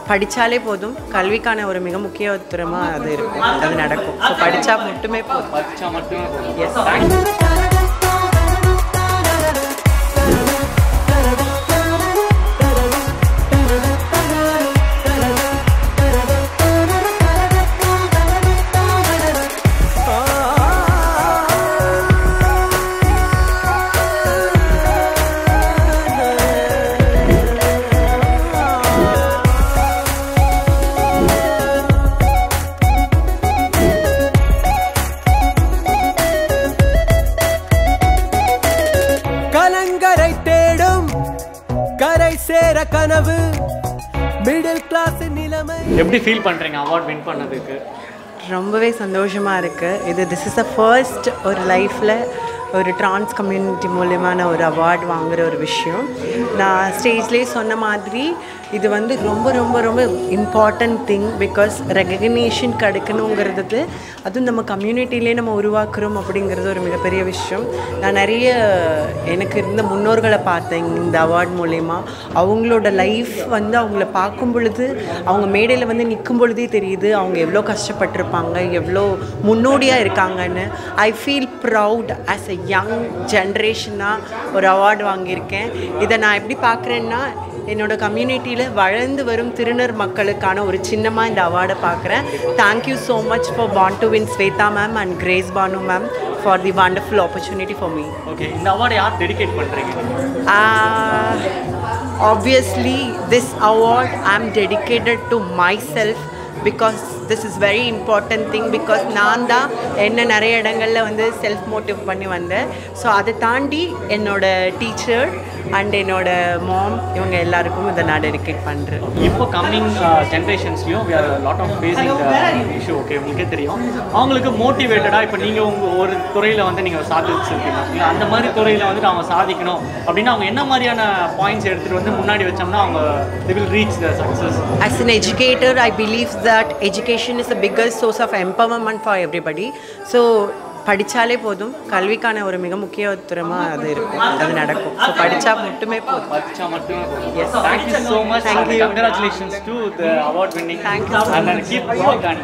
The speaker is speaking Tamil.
படித்தாலே போதும் கல்விக்கான ஒரு மிக முக்கியத்துவமாக அது இருக்கும் அது நடக்கும் ஸோ படித்தா மட்டுமே போதும் படிச்சா மட்டுமே போதும். Yes. சேர கனவு மிடில் கிளாஸ் நிலைமை. எப்படி ஃபீல் பண்றீங்க அவார்ட் வின் பண்ணதுக்கு? ரொம்பவே சந்தோஷமாக இருக்குது இது திஸ் இஸ் அ ஃபர்ஸ்ட் ஒரு லைஃப்பில் ஒரு ட்ரான்ஸ் கம்யூனிட்டி மூலியமான ஒரு அவார்ட் வாங்குகிற ஒரு விஷயம். நான் ஸ்டேஜ்லேயே சொன்ன மாதிரி இது வந்து ரொம்ப ரொம்ப ரொம்ப இம்பார்ட்டன்ட் திங் பிகாஸ் ரெகக்னேஷன் கிடைக்கணுங்கிறது அதுவும் நம்ம கம்யூனிட்டிலே நம்ம உருவாக்குறோம் அப்படிங்கிறது ஒரு மிகப்பெரிய விஷயம். நான் நிறைய எனக்கு இருந்த முன்னோர்களை பார்த்தேன் இந்த அவார்ட் மூலயமா. அவங்களோட லைஃப் வந்து அவங்கள பார்க்கும் பொழுது அவங்க மேடையில் வந்து நிற்கும் பொழுதே தெரியுது அவங்க எவ்வளோ கஷ்டப்பட்டிருப்பாங்க எவ்வளோ முன்னோடியாக இருக்காங்கன்னு. I feel proud as a young ஜென்ரேஷனாக ஒரு அவார்டு வாங்கியிருக்கேன். இதை நான் எப்படி பார்க்குறேன்னா என்னோட கம்யூனிட்டியில் வளர்ந்து வரும் திருநர் மக்களுக்கான ஒரு சின்னமாக இந்த அவார்டை பார்க்குறேன். Thank you so much for bond to win Shweta ma'am and Grace Banu ma'am for the wonderful opportunity for me okay இந்த அவார்டு யார் டெடிகேட் பண்றீங்க? Uh, obviously, this award I'm dedicated to myself. Because this is very important thing because நான் தான் என்ன நிறைய இடங்களில் வந்து செல்ஃப் மோட்டிவ் பண்ணி வந்தேன். ஸோ அதை தாண்டி என்னோட டீச்சர் அண்ட் என்னோட மாம் இவங்க எல்லாருக்கும் இதை நான் டெடிகேட் பண்ணுறேன் இப்போ கம்மிங் ஜென்ரேஷன்ஸ்லையும் uh, we of a okay உங்களுக்கே தெரியும். அவங்களுக்கு மோட்டிவேட்டடாக இப்போ நீங்கள் உங்கள் ஒரு துறையில் வந்து நீங்கள் சாதிச்சிருக்கீங்க அந்த மாதிரி துறையில் வந்துட்டு அவங்க சாதிக்கணும் அப்படின்னா அவங்க என்ன மாதிரியான பாயிண்ட்ஸ் எடுத்துகிட்டு வந்து முன்னாடி வச்சோம்னா அவங்க the will reach the success As an educator I believe that education is the biggest source of empowerment for everybody so படித்தாலே போதும் கல்விக்கான ஒரு மிக முக்கியத்துவமாக அது இருக்கும் அது நடக்கும் ஸோ படித்தா மட்டுமே போதும் படிச்சா மட்டுமே போதும். Thank you so much. Thank and you. Congratulations to the award winning. Thank you so And then keep work and